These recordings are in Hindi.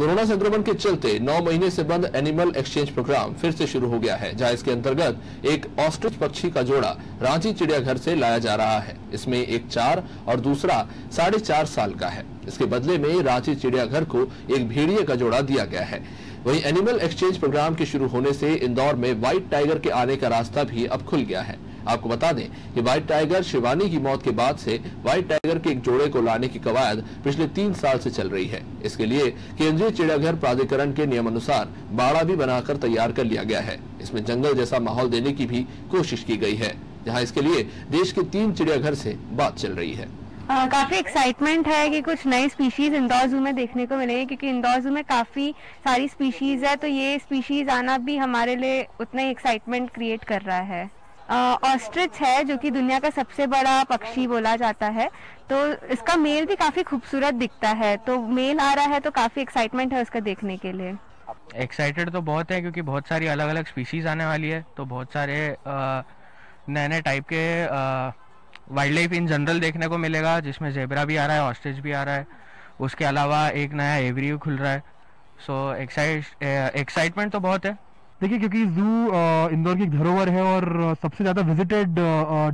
कोरोना संक्रमण के चलते 9 महीने से बंद एनिमल एक्सचेंज प्रोग्राम फिर से शुरू हो गया है, जहाँ इसके अंतर्गत एक ऑस्ट्रिच पक्षी का जोड़ा रांची चिड़ियाघर से लाया जा रहा है। इसमें एक चार और दूसरा साढ़े चार साल का है। इसके बदले में रांची चिड़ियाघर को एक भेड़िए का जोड़ा दिया गया है। वहीं एनिमल एक्सचेंज प्रोग्राम के शुरू होने से इंदौर में व्हाइट टाइगर के आने का रास्ता भी अब खुल गया है। आपको बता दें कि व्हाइट टाइगर शिवानी की मौत के बाद से व्हाइट टाइगर के एक जोड़े को लाने की कवायद पिछले तीन साल से चल रही है। इसके लिए केंद्रीय चिड़ियाघर प्राधिकरण के नियमानुसार बाड़ा भी बनाकर तैयार कर लिया गया है। इसमें जंगल जैसा माहौल देने की भी कोशिश की गई है जहाँ इसके लिए देश के तीन चिड़ियाघर से बात चल रही है। आ, काफ़ी एक्साइटमेंट है कि कुछ नई स्पीशीज इंदौर जू में देखने को मिलेंगे क्योंकि इंदौर जू में काफ़ी सारी स्पीशीज है तो ये स्पीशीज आना भी हमारे लिए उतना ही एक्साइटमेंट क्रिएट कर रहा है। ऑस्ट्रिच है, जो कि दुनिया का सबसे बड़ा पक्षी बोला जाता है। तो इसका मेल भी काफ़ी खूबसूरत दिखता है। तो मेल आ रहा है तो काफ़ी एक्साइटमेंट है उसका देखने के लिए। एक्साइटेड तो बहुत है, क्योंकि बहुत सारी अलग अलग स्पीशीज आने वाली है। तो बहुत सारे नए नए टाइप के वाइल्ड लाइफ इन जनरल देखने को मिलेगा, जिसमें जेबरा भी आ रहा है ऑस्ट्रिच भी आ रहा है। उसके अलावा एक नया एवरी खुल रहा है। सो एक्साइट एक्साइटमेंट तो बहुत है। देखिए, क्योंकि जू इंदौर की एक धरोहर है और सबसे ज़्यादा विजिटेड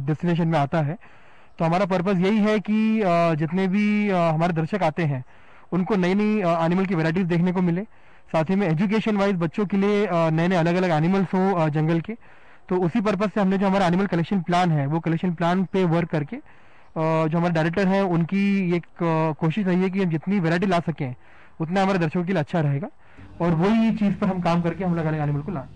डेस्टिनेशन में आता है। तो हमारा पर्पज़ यही है कि जितने भी हमारे दर्शक आते हैं, उनको नई नई एनिमल की वेराइटीज़ देखने को मिले। साथ ही में एजुकेशन वाइज बच्चों के लिए नए नए अलग अलग एनिमल्स हों जंगल के। तो उसी पर्पज़ से हमने जो हमारा एनिमल कलेक्शन प्लान है, वो कलेक्शन प्लान पे वर्क करके जो हमारे डायरेक्टर हैं, उनकी एक कोशिश रही है कि हम जितनी वेराइटी ला सकें, उतना हमारे दर्शकों के लिए अच्छा रहेगा। और वही चीज़ पर हम काम करके हम लगाने अलग एनिमल को लाएँ